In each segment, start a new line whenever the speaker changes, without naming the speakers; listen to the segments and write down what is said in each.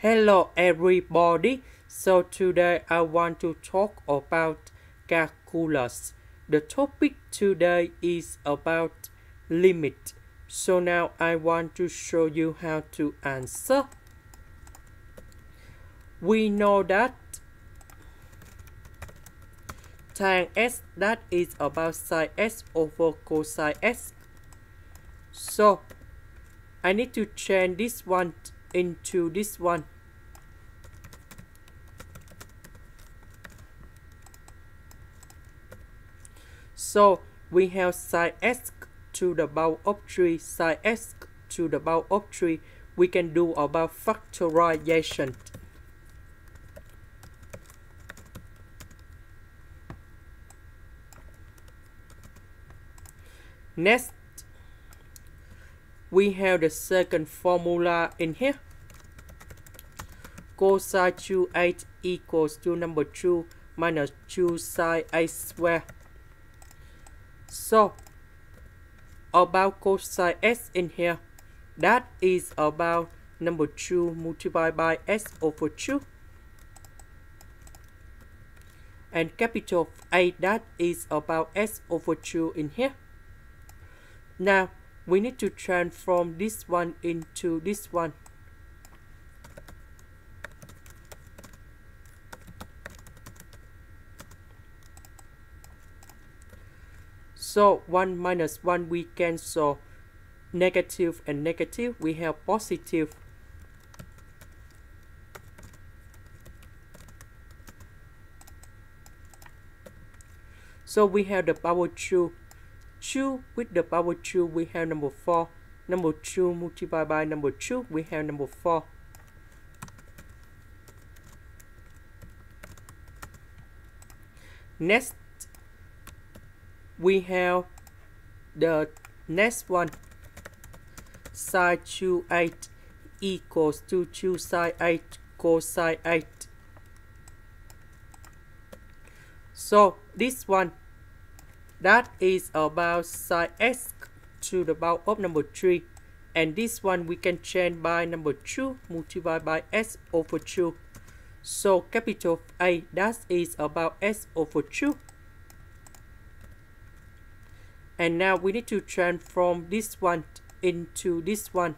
Hello everybody. So today I want to talk about calculus. The topic today is about limit. So now I want to show you how to answer. We know that tan s that is about sine s over cosine s. So I need to change this one into this one. So we have sine s to the power of 3, sine s to the power of 3. We can do about factorization. Next, we have the second formula in here. Cosine 2h equals to number 2 minus 2 sine a square. So, about cosine s in here, that is about number 2 multiplied by s over 2. And capital A, that is about s over 2 in here. Now, we need to transform this one into this one. So 1 minus 1 we cancel negative and negative. We have positive. So we have the power 2. 2 with the power 2 we have number 4. Number 2 multiplied by number 2 we have number 4. Next we have the next one. Sine 2 8 equals to 2 sine 8 cosine 8 so this one that is about sine s to the power of number 3 and this one we can change by number 2 multiplied by s over 2 so capital A that is about s over 2 and now we need to transform this one into this one.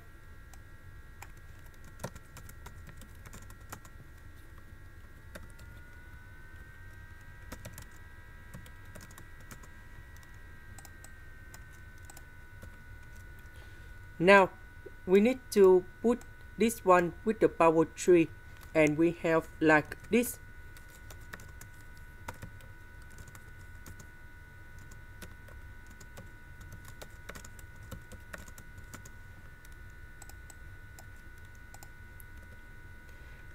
Now we need to put this one with the power 3 and we have like this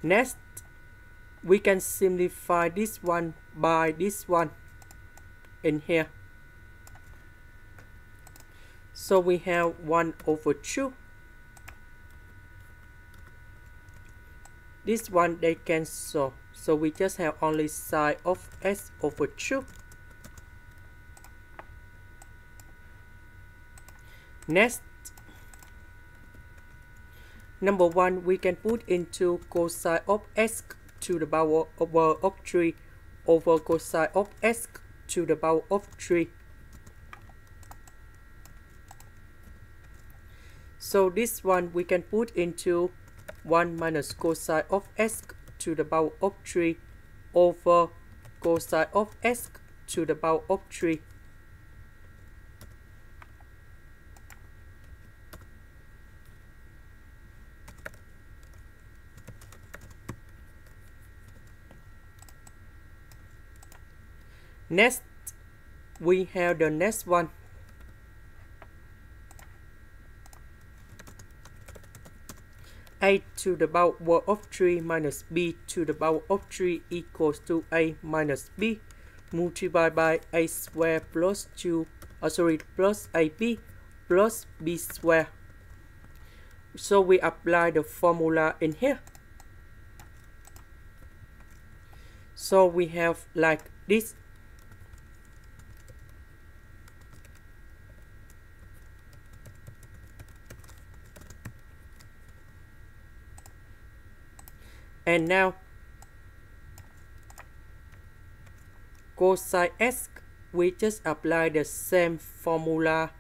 Next, we can simplify this one by this one in here. So we have 1 over 2. This one they cancel. So we just have only sine of s over 2. Next, Number 1, we can put into cosine of s to the power over of 3 over cosine of s to the power of 3. So this one we can put into 1 minus cosine of s to the power of 3 over cosine of s to the power of 3. Next, we have the next one. a to the power of 3 minus b to the power of 3 equals to a minus b multiplied by a square plus 2 uh, sorry plus ab plus b square. So we apply the formula in here. So we have like this and now cosine s we just apply the same formula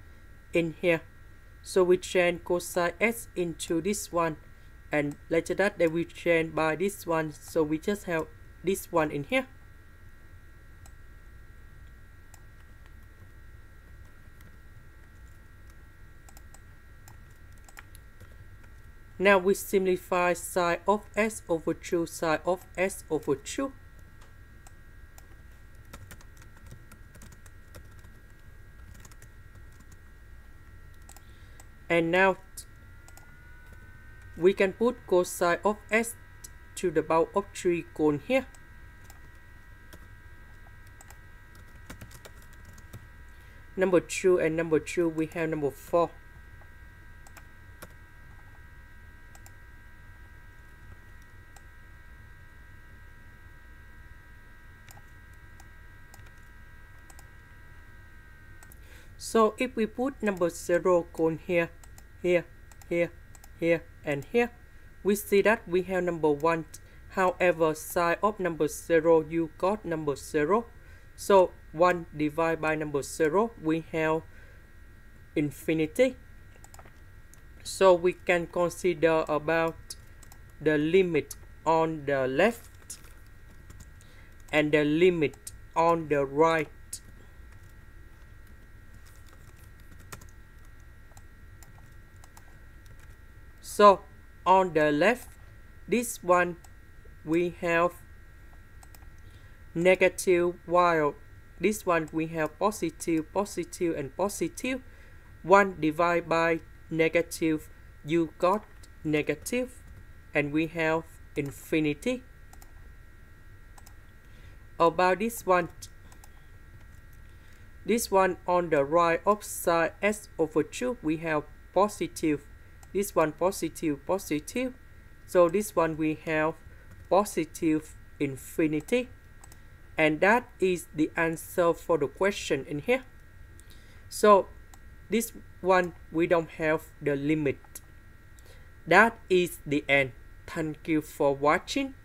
in here. So we change cosine s into this one. And later that they will change by this one. So we just have this one in here Now we simplify sine of s over 2 sine of s over 2. And now we can put cosine of s to the power of 3 cone here. Number 2 and number 2 we have number 4. So if we put number 0 cone here, here, here, here, and here, we see that we have number 1. However, sine of number 0, you got number 0. So 1 divided by number 0, we have infinity. So we can consider about the limit on the left and the limit on the right. So on the left, this one we have negative while this one we have positive, positive and positive. 1 divided by negative, you got negative and we have infinity. About this one, this one on the right of side s over 2, we have positive this one positive positive. So this one we have positive infinity. And that is the answer for the question in here. So this one we don't have the limit. That is the end. Thank you for watching